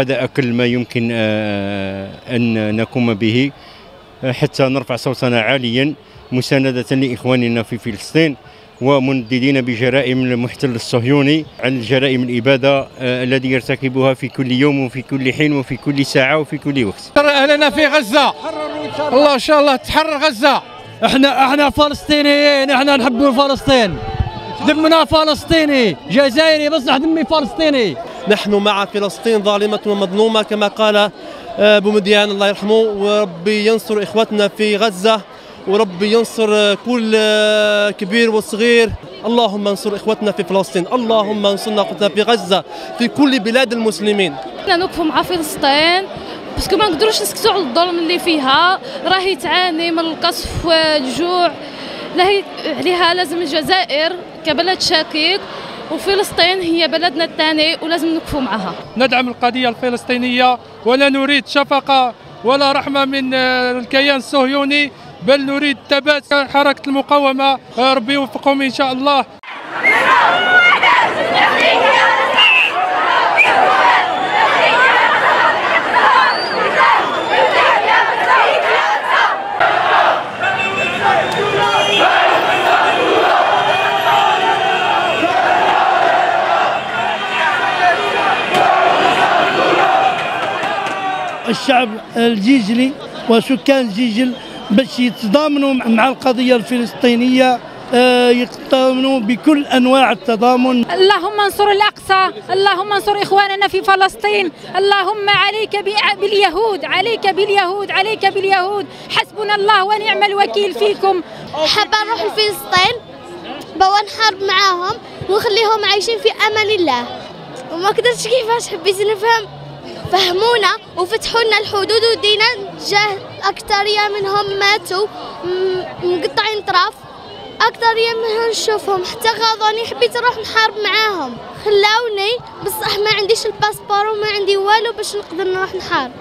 هذا أقل ما يمكن آه، أن نقوم به آه، حتى نرفع صوتنا عاليا مساندة لإخواننا في فلسطين. ومنددين بجرائم المحتل الصهيوني عن الجرائم الإبادة آه، الذي يرتكبها في كل يوم وفي كل حين وفي كل ساعة وفي كل وقت. أهلنا في غزة. الله إن شاء الله تحرر غزة. إحنا إحنا فلسطينيين إحنا نحب فلسطين. دمنا فلسطيني جزائري بس دمي فلسطيني. نحن مع فلسطين ظالمة ومظلومة كما قال آه، بومديان الله يرحمه وربي ينصر إخوتنا في غزة. وربي ينصر كل كبير وصغير اللهم انصر إخوتنا في فلسطين. اللهم انصرنا إخوتنا في غزة في كل بلاد المسلمين. إحنا نوقفوا مع فلسطين باسكو ما نقدروش نسكتوا على الظلم اللي فيها. راهي تعاني من القصف والجوع. لهي عليها لازم الجزائر كبلد شقيق وفلسطين هي بلدنا الثاني ولازم نوقفوا معها. ندعم القضية الفلسطينية ولا نريد شفقة ولا رحمة من الكيان الصهيوني. بل نريد ثبات حركة المقاومة. آه، ربي يوفقهم إن شاء الله. الشعب الجيجلي وسكان جيجل باش يتضامنوا مع القضية الفلسطينية آه، يتضامنوا بكل أنواع التضامن. اللهم انصر الأقصى اللهم انصر إخواننا في فلسطين. اللهم عليك باليهود عليك باليهود عليك باليهود. حسبنا الله ونعم الوكيل فيكم. حابة نروح لفلسطين بوا نحارب معاهم ونخليهم عايشين في أمان الله. وما قدرتش كيفاش حبيت نفهم. فهمونا وفتحوا لنا الحدود ودينا جاه أكترية منهم ماتوا. مقطعين طرف أكثرية منهم نشوفهم حتى غاضوني حبيت نروح نحارب معاهم. خلاوني بصح ما عنديش الباسبور وما عندي والو باش نقدر نروح نحارب.